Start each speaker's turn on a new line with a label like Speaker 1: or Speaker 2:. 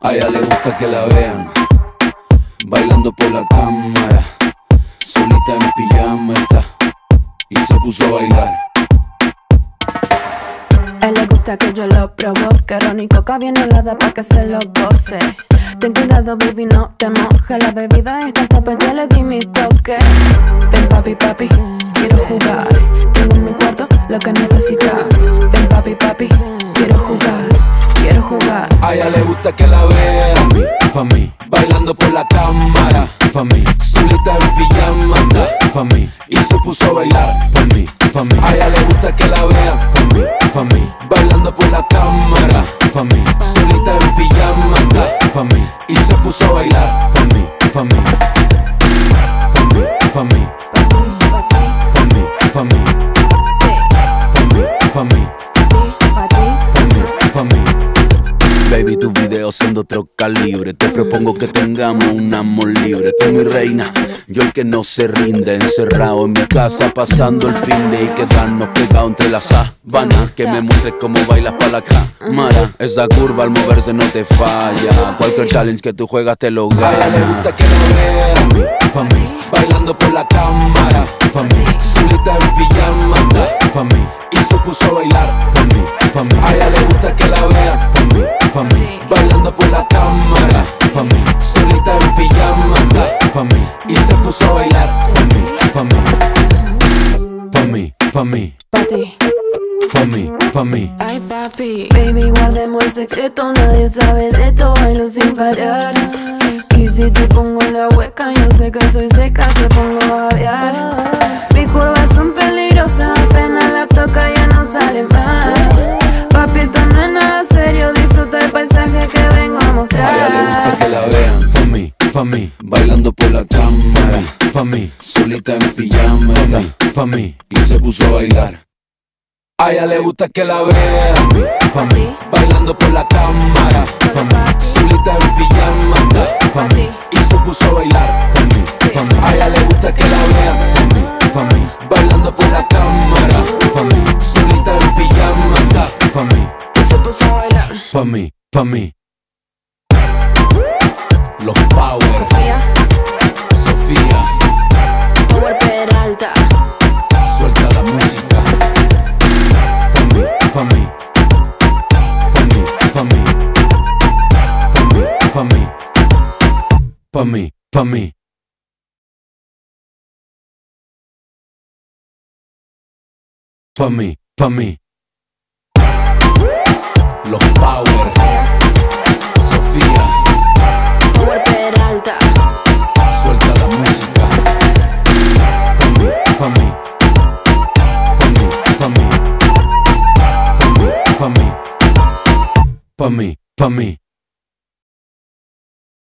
Speaker 1: A ella le gusta que la vean bailando por la cámara, solita en pijama está y se puso a bailar.
Speaker 2: A él le gusta que yo lo provoque, Ron coca bien helada pa' que se lo goce. Ten cuidado, baby, no te mojes. La bebida está tope, ya le di mi toque. Ven, papi, papi, quiero jugar. Tengo en mi cuarto lo que necesitas.
Speaker 1: Gusta que la vean pa' mí, bailando por la cámara, pa' mí, solita en pijama anda, pa' mí, y se puso a bailar, pa' mí, pa' mí. A ella le gusta que la vean, pa' mí, pa' mí, bailando por la cámara, pa' mí, solita en pijama anda, pa' mí, y se puso a bailar, pa' mí, pa' mí, Baby, tu video siendo otro calibre. Te propongo que tengamos un amor libre. Tú mi reina, yo el que no se rinde. Encerrado en mi casa, pasando el fin de y quedarnos pegados entre las sábanas. Que me muestres cómo bailas para la cámara. Esa curva al moverse no te falla. Cualquier challenge que tú juegas te lo gana. le gusta que lo vean, pa' mí, bailando por la cámara. Pa' mí, solita en pijama, pa' mí, y se puso a bailar. Pa' mí, pa' mí, a ella le gusta que la vean. Y se puso a bailar. Pa' mí, pa' mí, pa' mí, pa' mí,
Speaker 2: Pa' ti.
Speaker 1: pa' mí, pa' mí.
Speaker 2: Ay, papi. Baby, guardemos el secreto. Nadie sabe de esto. Bailo sin parar. Y si te pongo en la hueca, yo sé que soy seca. Te pongo a babear. Mis curvas son peligrosas. Apenas la toca, ya no sale más. Papi, esto no es nada serio. Disfruta el paisaje que vengo a
Speaker 1: A ella le gusta
Speaker 2: mostrar.
Speaker 1: que la vean, pa' mí, pa' mí, bailando por la cámara, pa' mí, solita en pijama, está, pa' mí, y se puso a bailar. A ella le gusta que la vean, pa' mí, bailando por la cámara, pa' mí, solita en pijama, pa' mí, y se puso a bailar, pa' mí, pa' mí. A ella le gusta que la vean, pa' mí, pa' mí, bailando por la cámara, pa' mí, solita en pijama, pa' mí,
Speaker 2: Se puso a bailar.
Speaker 1: pa' mí, pa' mí. Los Power,
Speaker 2: Sofía,
Speaker 1: Sofía,
Speaker 2: Power Peralta.
Speaker 1: suelta la música. Pa' mí, pa' mí, pa' mí, pa' mí, pa' mí, pa' mí, pa' mí. Pa' mí, pa' mí. Los Power, Sofía, para mim.